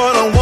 what I want,